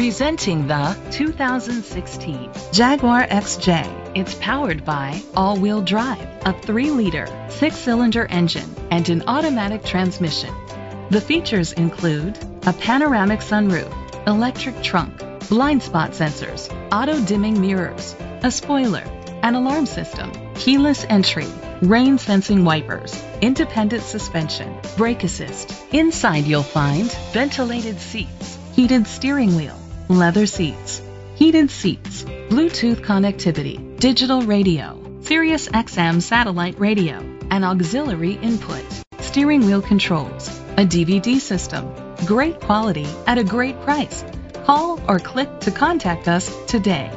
Presenting the 2016 Jaguar XJ. It's powered by all-wheel drive, a 3-liter, 6-cylinder engine, and an automatic transmission. The features include a panoramic sunroof, electric trunk, blind spot sensors, auto-dimming mirrors, a spoiler, an alarm system, keyless entry, rain sensing wipers, independent suspension, brake assist. Inside you'll find ventilated seats, heated steering wheel, leather seats, heated seats, Bluetooth connectivity, digital radio, Sirius XM satellite radio, and auxiliary input, steering wheel controls, a DVD system. Great quality at a great price. Call or click to contact us today.